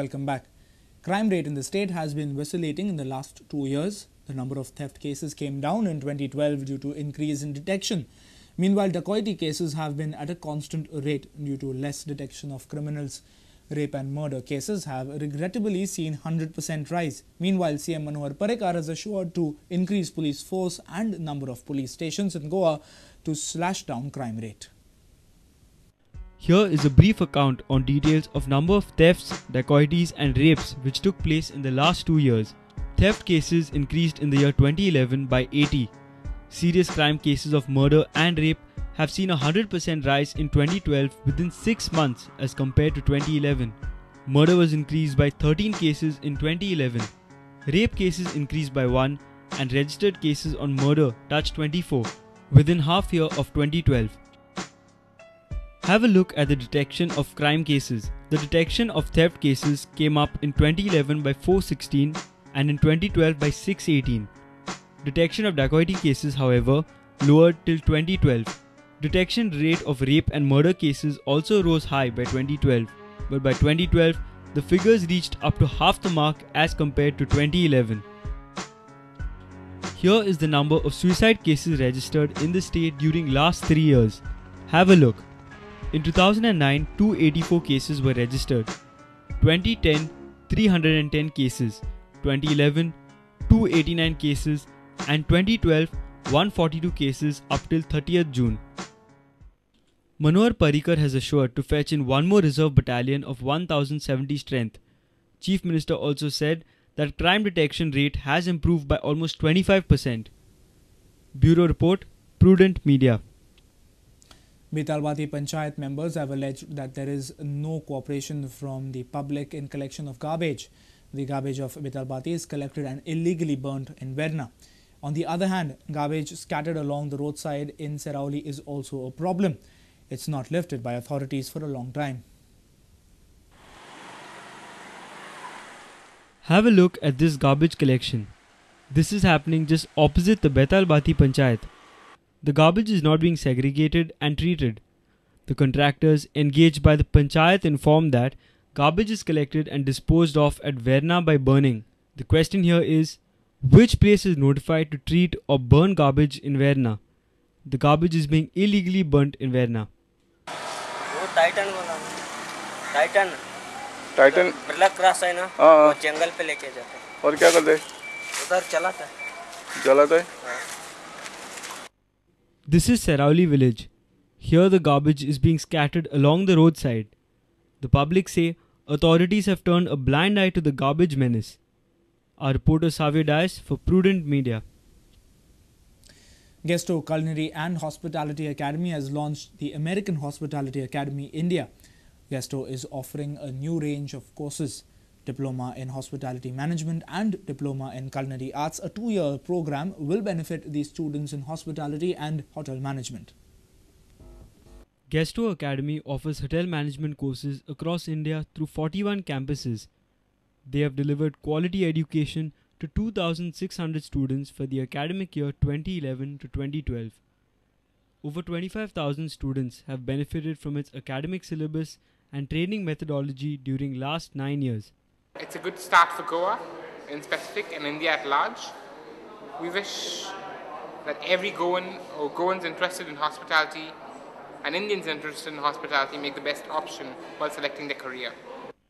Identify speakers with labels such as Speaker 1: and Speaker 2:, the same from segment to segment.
Speaker 1: Welcome back. Crime rate in the state has been vacillating in the last two years. The number of theft cases came down in 2012 due to increase in detection. Meanwhile, dacoity cases have been at a constant rate due to less detection of criminals. Rape and murder cases have regrettably seen 100% rise. Meanwhile, CM Manohar Parrikar has assured to increase police force and number of police stations in Goa to slash down crime rate.
Speaker 2: Here is a brief account on details of number of thefts, dacoities and rapes which took place in the last 2 years. Theft cases increased in the year 2011 by 80. Serious crime cases of murder and rape have seen a 100% rise in 2012 within 6 months as compared to 2011. Murder was increased by 13 cases in 2011. Rape cases increased by 1 and registered cases on murder touched 24 within half year of 2012. Have a look at the detection of crime cases. The detection of theft cases came up in 2011 by 416 and in 2012 by 618. Detection of dacoity cases, however, lowered till 2012. Detection rate of rape and murder cases also rose high by 2012, but by 2012, the figures reached up to half the mark as compared to 2011. Here is the number of suicide cases registered in the state during last 3 years. Have a look. In 2009, 284 cases were registered. 2010, 310 cases. 2011, 289 cases. And 2012, 142 cases up till 30th June. Manohar Parrikar has assured to fetch in one more reserve battalion of 1070 strength. Chief Minister also said that crime detection rate has improved by almost 25%. Bureau Report Prudent Media
Speaker 1: Betalbatim Panchayat members have alleged that there is no cooperation from the public in collection of garbage. The garbage of Betalbatim is collected and illegally burnt in Verna. On the other hand, garbage scattered along the roadside in Seraulim is also a problem. It's not lifted by authorities for a long time.
Speaker 2: Have a look at this garbage collection. This is happening just opposite the Betalbatim Panchayat. The garbage is not being segregated and treated. The contractors engaged by the Panchayat inform that garbage is collected and disposed of at Verna by burning. The question here is which place is notified to treat or burn garbage in Verna? The garbage is being illegally burnt in Verna.
Speaker 3: Titan वाला Titan
Speaker 4: Titan
Speaker 3: Birla cross है ना
Speaker 4: हाँ, हाँ।
Speaker 3: वो जंगल पे लेके जाते हैं
Speaker 4: और क्या करते
Speaker 3: उधर चलाता है
Speaker 4: जलाते
Speaker 2: This is Seraulim village. Here the garbage is being scattered along the roadside. The public say authorities have turned a blind eye to the garbage menace. Our reporter Savio Dias for Prudent Media.
Speaker 1: Guesto Culinary and Hospitality Academy has launched the American Hospitality Academy India. Guesto is offering a new range of courses Diploma in Hospitality Management and Diploma in Culinary Arts. A two year program will benefit the students in hospitality and hotel management.
Speaker 2: Guesto Academy offers hotel management courses across India through 41 campuses. They have delivered quality education to 2,600 students for the academic year 2011 to 2012. Over 25,000 students have benefited from its academic syllabus and training methodology during last 9 years.
Speaker 5: It's a good start for Goa in specific and India at large. We wish that every Goan or Goans interested in hospitality and Indians interested in hospitality make the best option while selecting their career.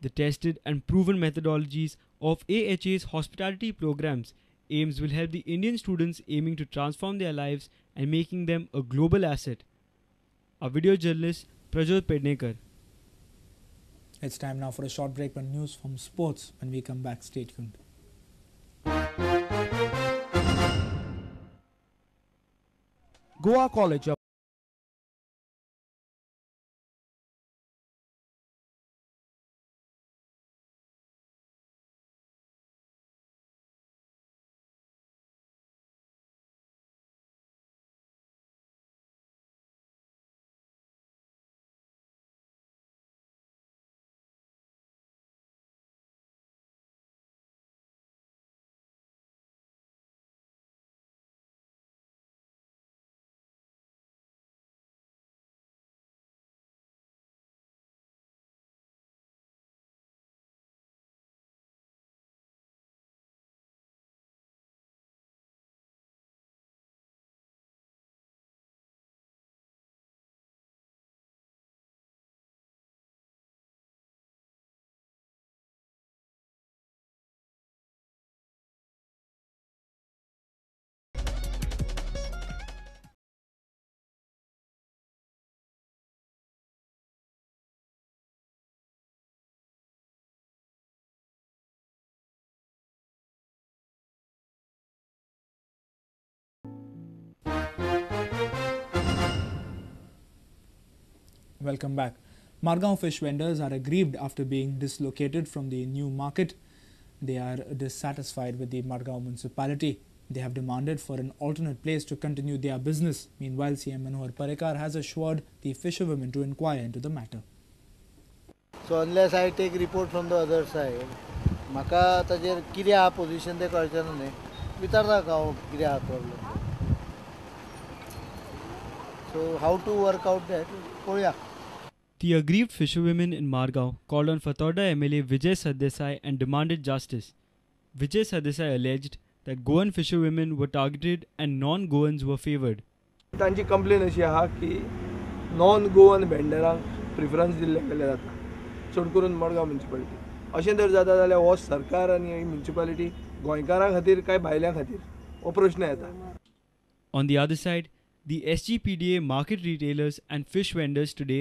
Speaker 2: The tested and proven methodologies of AHA's hospitality programs aims will help the Indian students aiming to transform their lives and making them a global asset. Our video journalist Prajot Pednekar.
Speaker 1: It's time now for a short break for news from sports. When we come back, stay tuned.
Speaker 6: Goa College
Speaker 1: welcome back. Margao fish vendors are aggrieved after being dislocated from the new market. They are dissatisfied with the Margao municipality. They have demanded for an alternate place to continue their business. Meanwhile, CM Manohar Parrikar has assured the fisherwomen to inquire into the matter.
Speaker 4: So unless I take report from the other side, maka ताजेर कितें opposition position तें कळचें ना न्ही विचारता हांव कितें आहा problem so how to work out that
Speaker 2: the aggrieved fisherwomen in Margao called on Fatorda MLA Vijay Sardesai and demanded justice. Vijay Sardesai alleged that Goan fisherwomen were targeted and non-Goans were favored.
Speaker 7: तांची complain अशी आहा की non Goan भेंडरांक preference दिल्लें गेलें जाता चड करून Madgaon municipality अशें जर जाता जाल्यार हो सरकार आनी म्युन्सिपालिटी गोंयकारां खातीर काय भायल्यां खातीर हो प्रश्न येता
Speaker 2: on the other side the S G P D A market retailers and fish vendors today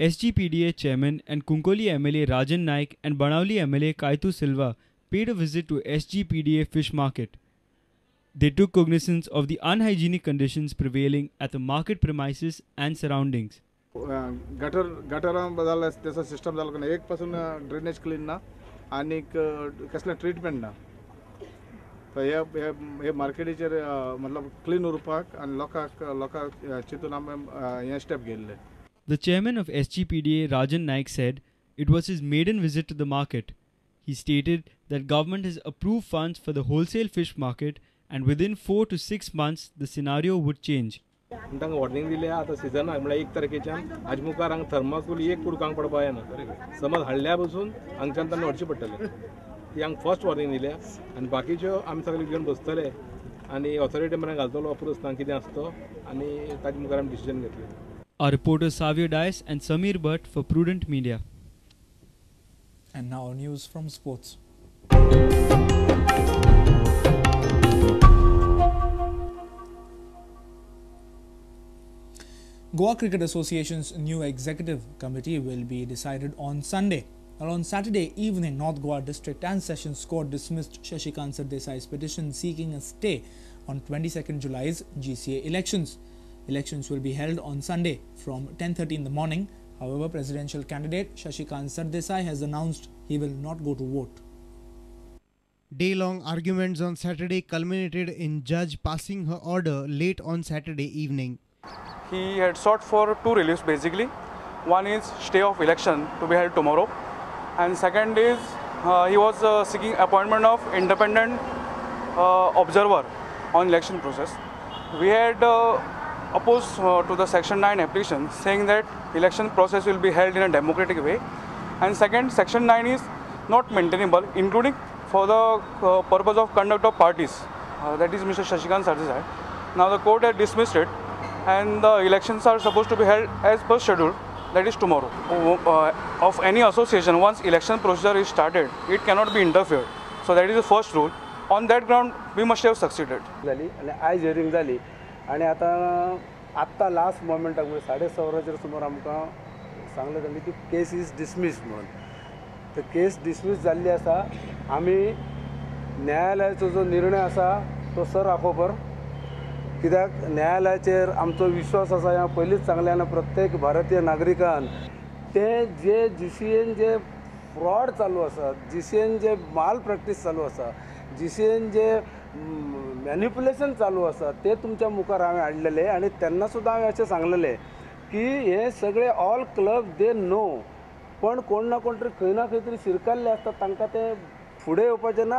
Speaker 2: SGPDA Chairman and Cuncolim MLA Rajan Naik and Benaulim MLA Kaitu Silva paid a visit to SGPDA fish market. They took cognizance of the unhygienic conditions prevailing at the market premises and surroundings.
Speaker 8: Gutter गटरां बदलला त्याचा system झाला कारण एक पासून drainage clean ना आणि कसले treatment ना तर हे हे मार्केटीचेर मतलब क्लीन उरपाक आनी लोकांक लोकांक चिंतून आमी हे स्टेप घेतले
Speaker 2: The chairman of SGPDA Rajan Naik said it was his maiden visit to the market. He stated that government has approved funds for the wholesale fish market and within 4 to 6 months the scenario would change.
Speaker 9: तांकां warning दिले आतां season म्हळ्यार एक तारखेच्यान हाजे मुखार हांगा thermocol एक कुडकांक पडपा येना समज हाडल्या पसून हांगच्यान तांकां व्हरचें पडटलें ती हांगा फर्स्ट वॉर्निंग दिल्या आनी बाकीच्यो आमी सगळे घेवन बसतले आनी ऑथॉरिटी मेरेन घालतलो अप्रूव आसतना कितें आसा तो आनी ताजे मुखार आमी डिसिजन घेतलें
Speaker 2: our reporters Savio Dias and Samir Bhatt for Prudent Media.
Speaker 1: And now news from sports. Goa Cricket Association's new executive committee will be decided on Sunday. Well, on Saturday evening, North Goa District and Sessions Court dismissed Shashikant Sardesai's petition seeking a stay on 22nd July's GCA elections. Elections will be held on Sunday from 10:30 in the morning. However, presidential candidate Shashikant Sardesai has announced he will not go to vote.
Speaker 10: Day long arguments on Saturday culminated in judge passing her order late on Saturday evening.
Speaker 11: He had sought for two reliefs basically. One is stay of election to be held tomorrow, and second is uh, he was uh, seeking appointment of independent uh, observer on election process. We had uh, opposed uh, to the section 9 application saying that election process will be held in a democratic way and second section 9 is not maintainable including for the uh, purpose of conduct of parties uh, that is Mr. Shashikant Sardesai. Now the court had dismissed it and the elections are supposed to be held as per schedule that is tomorrow. Uh, of any association once election procedure is started it cannot be interfered. So that is the first rule. On that ground we must have succeeded.
Speaker 12: झाली आणि आयज hearing जाली आणि आतां आत्तां last मोमेंटाक म्हणजे साडे सवराचेर सुमार आमकां सांगलें जालें की केस इज डिसमीस म्हणून. तर केस डिसमीस जाल्ली आसा आमी न्यायालयाचो जो निर्णय आसा तो सर आपोपर कित्याक न्यायालयाचेर आमचो विश्वास आसा ह्या पयलींच सांगलें आनी प्रत्येक भारतीय नागरिकान ते जे जी सी एन जे फ्रॉड चालू आसा जी सी एन जे माल प्रॅक्टीस चालू आसा जी सी एन जे मॅन्युप्युलेशन चालू आसा ते तुमच्या मुखार हांवें हाडलेले आनी तेन्ना सुद्दां हांवें अशें सांगलेलें की हे सगळे ऑल क्लब दे नो पण कोण ना कोण तरी खंय ना खंय तरी शिरकाल्ले आसता तांकां ते फुडें येवपाचें ना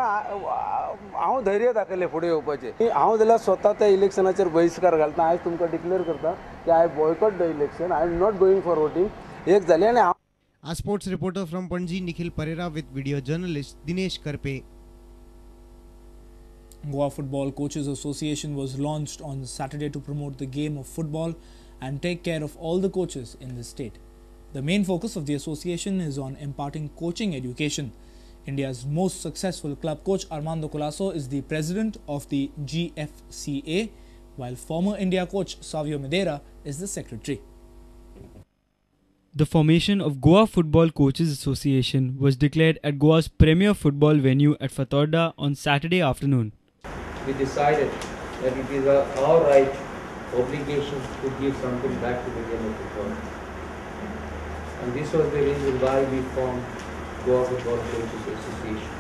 Speaker 12: हांव धैर्य दाखयलें फुडें येवपाचें हांव जाल्यार स्वता त्या इलेक्शनाचेर बहिश्कार घालता. आयज तुमकां डिक्लेअर करता की I boycott the election I am not going for voting एक जाली आनी हांव
Speaker 10: sports reporter from Panaji Panji Pereira Pereira with video Dinesh Dinesh
Speaker 1: Goa Football Coaches Association was launched on Saturday to promote the game of football and take care of all the coaches in the state. The main focus of the association is on imparting coaching education. India's most successful club coach Armando Colaco is the president of the GFCA, while former India coach Savio Medeira is the secretary.
Speaker 2: The formation of Goa Football Coaches Association was declared at Goa's premier football venue at Fatorda on Saturday afternoon.
Speaker 13: We decided that it is our right obligation to give something back to the of football. And this was the reason why we formed Goa Football Coaches Association.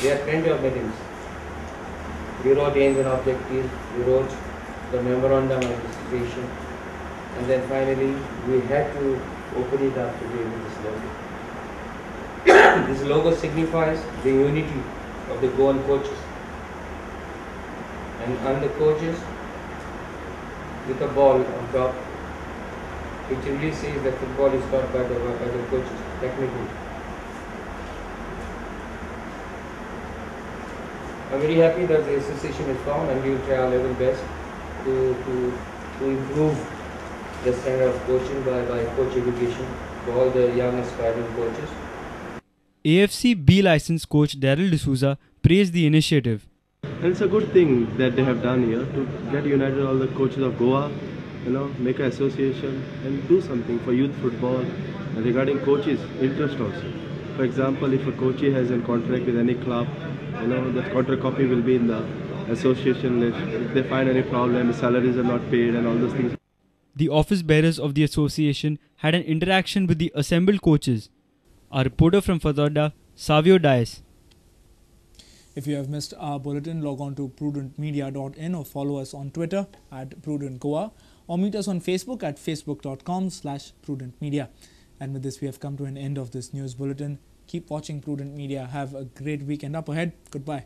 Speaker 13: We had plenty of meetings. We wrote aims and objectives, we wrote the memorandum of association, and then finally we had to open it up today with this logo. this logo signifies the unity of the Goan coaches. And on the coaches with a ball on top, it really says that football is taught by the, by the coaches, technically. I'm very happy that the association is formed and we will try our level best to, to, to improve the standard of coaching by, by coach education for all the young aspiring coaches.
Speaker 2: AFC B license coach Daryl D'Souza praised the initiative.
Speaker 14: And it's a good thing that they have done here to get united all the coaches of Goa, you know, make an association and do something for youth football and regarding coaches' interest also. For example, if a coach has a contract with any club, you know, that contract copy will be in the association list. If they find any problem, salaries are not paid and all those things.
Speaker 2: The office bearers of the association had an interaction with the assembled coaches. Our reporter from Fatorda, Savio Dias.
Speaker 1: If you have missed our bulletin, log on to prudentmedia.in or follow us on Twitter at prudentgoa or meet us on Facebook at facebook.com slash prudentmedia. And with this, we have come to an end of this news bulletin. Keep watching Prudent Media. Have a great weekend up ahead. Goodbye.